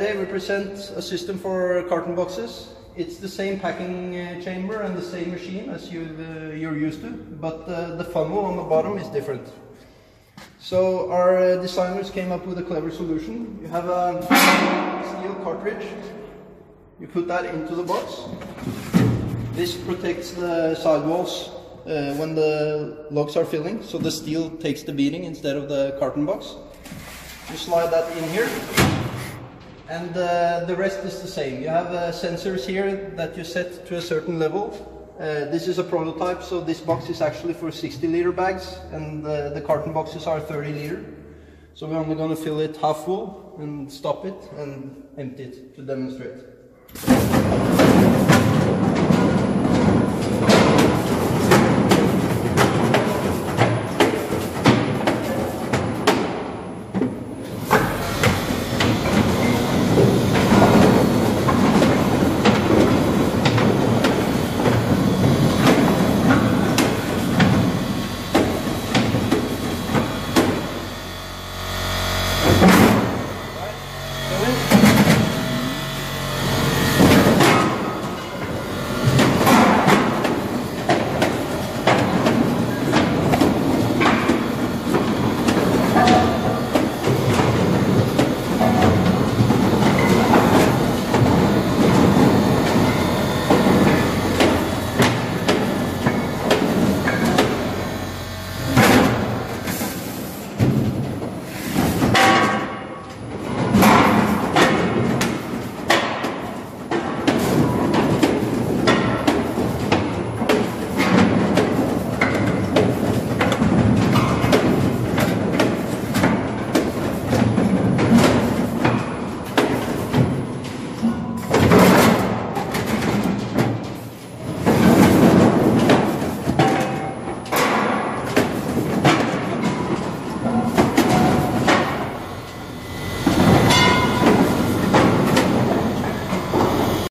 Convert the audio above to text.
today we present a system for carton boxes. It's the same packing uh, chamber and the same machine as you, uh, you're used to, but uh, the funnel on the bottom is different. So our uh, designers came up with a clever solution. You have a steel cartridge. You put that into the box. This protects the sidewalls uh, when the logs are filling, so the steel takes the beating instead of the carton box. You slide that in here, and uh, the rest is the same. You have uh, sensors here that you set to a certain level. Uh, this is a prototype, so this box is actually for 60 liter bags, and uh, the carton boxes are 30 liter. So we're only going to fill it half full and stop it and empty it to demonstrate.